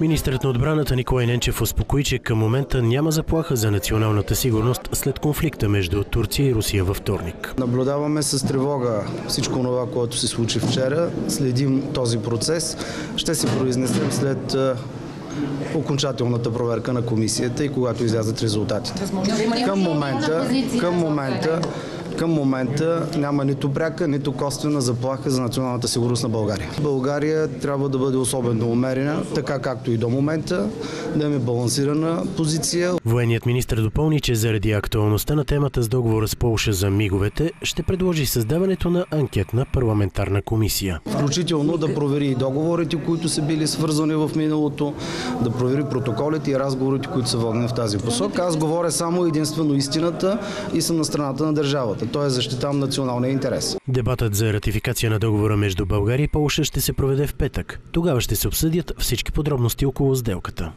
Министърът на отбраната Николай Ненчев успокои, че към момента няма заплаха за националната сигурност след конфликта между Турция и Русия във вторник. Наблюдаваме с тревога всичко това, което се случи вчера. Следим този процес. Ще се произнесем след окончателната проверка на комисията и когато излязат резултатите. Към момента, към момента към момента няма нито пряка, нито косвена заплаха за националната сигурност на България. България трябва да бъде особено умерена, така както и до момента, да имаме балансирана позиция. Военният министр допълни, че заради актуалността на темата с договора с Полша за миговете, ще предложи създаването на анкетна парламентарна комисия. Включително да провери и договорите, които са били свързани в миналото, да провери протоколите и разговорите, които са водени в тази посока. Аз говоря само единствено истината и съм на страната на държавата т.е. защитавам националния интерес. Дебатът за ратификация на договора между България и Полша ще се проведе в петък. Тогава ще се обсъдят всички подробности около сделката.